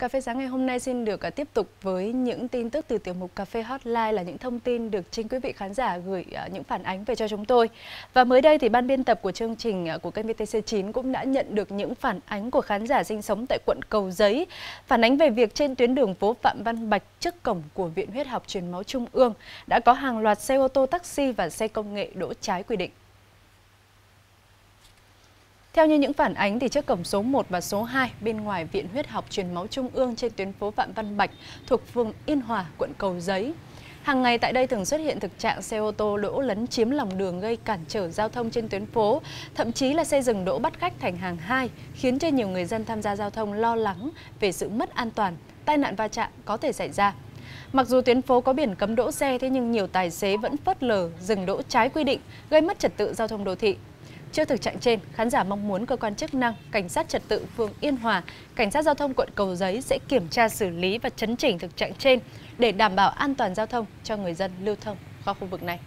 Cà phê sáng ngày hôm nay xin được à, tiếp tục với những tin tức từ tiểu mục Cà phê Hotline là những thông tin được chính quý vị khán giả gửi à, những phản ánh về cho chúng tôi. Và mới đây thì ban biên tập của chương trình à, của kênh VTC9 cũng đã nhận được những phản ánh của khán giả sinh sống tại quận Cầu Giấy, phản ánh về việc trên tuyến đường phố Phạm Văn Bạch trước cổng của Viện Huyết học Truyền máu Trung ương đã có hàng loạt xe ô tô taxi và xe công nghệ đỗ trái quy định. Theo như những phản ánh thì trước cổng số 1 và số 2 bên ngoài Viện Huyết học Truyền máu Trung ương trên tuyến phố Phạm Văn Bạch thuộc phường Yên Hòa, quận Cầu Giấy. Hàng ngày tại đây thường xuất hiện thực trạng xe ô tô đỗ lấn chiếm lòng đường gây cản trở giao thông trên tuyến phố, thậm chí là xe dừng đỗ bắt khách thành hàng hai, khiến cho nhiều người dân tham gia giao thông lo lắng về sự mất an toàn, tai nạn va chạm có thể xảy ra. Mặc dù tuyến phố có biển cấm đỗ xe thế nhưng nhiều tài xế vẫn phớt lờ dừng đỗ trái quy định, gây mất trật tự giao thông đô thị. Trước thực trạng trên, khán giả mong muốn cơ quan chức năng, cảnh sát trật tự phường Yên Hòa, cảnh sát giao thông quận Cầu Giấy sẽ kiểm tra xử lý và chấn chỉnh thực trạng trên để đảm bảo an toàn giao thông cho người dân lưu thông qua khu vực này.